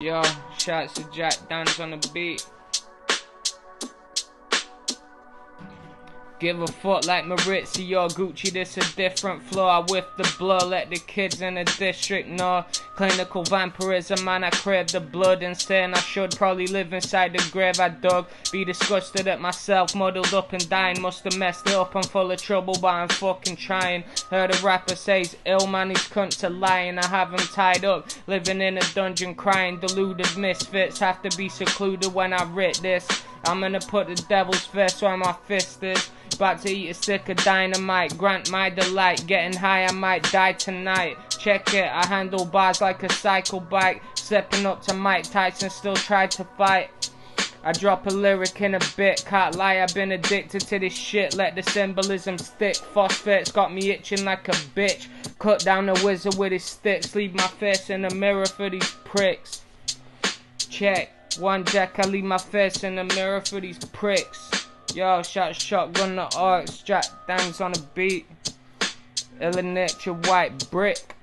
Yo, shots to Jack Danz on the beat. Give a fuck like Marizzi or Gucci, this a different floor. I whiff the blood, let the kids in the district know. Clinical vampirism, man, I crave the blood and saying I should probably live inside the grave I dug. Be disgusted at myself, muddled up and dying. Must have messed it up, I'm full of trouble, but I'm fucking trying. Heard a rapper say he's ill, man, he's cunt to lying. I have him tied up, living in a dungeon crying. Deluded misfits have to be secluded when I writ this. I'm gonna put the devil's fist where my fist is. About to eat a stick of dynamite, grant my delight. Getting high, I might die tonight. Check it, I handle bars like a cycle bike. Stepping up to Mike Tyson, still try to fight. I drop a lyric in a bit, can't lie, I've been addicted to this shit. Let the symbolism stick. Phosphates got me itching like a bitch. Cut down a wizard with his sticks, leave my face in the mirror for these pricks. Check. One jack, I leave my face in the mirror for these pricks. Yo, shot Shotgun The Aux, strap dance on the beat. Nature white brick.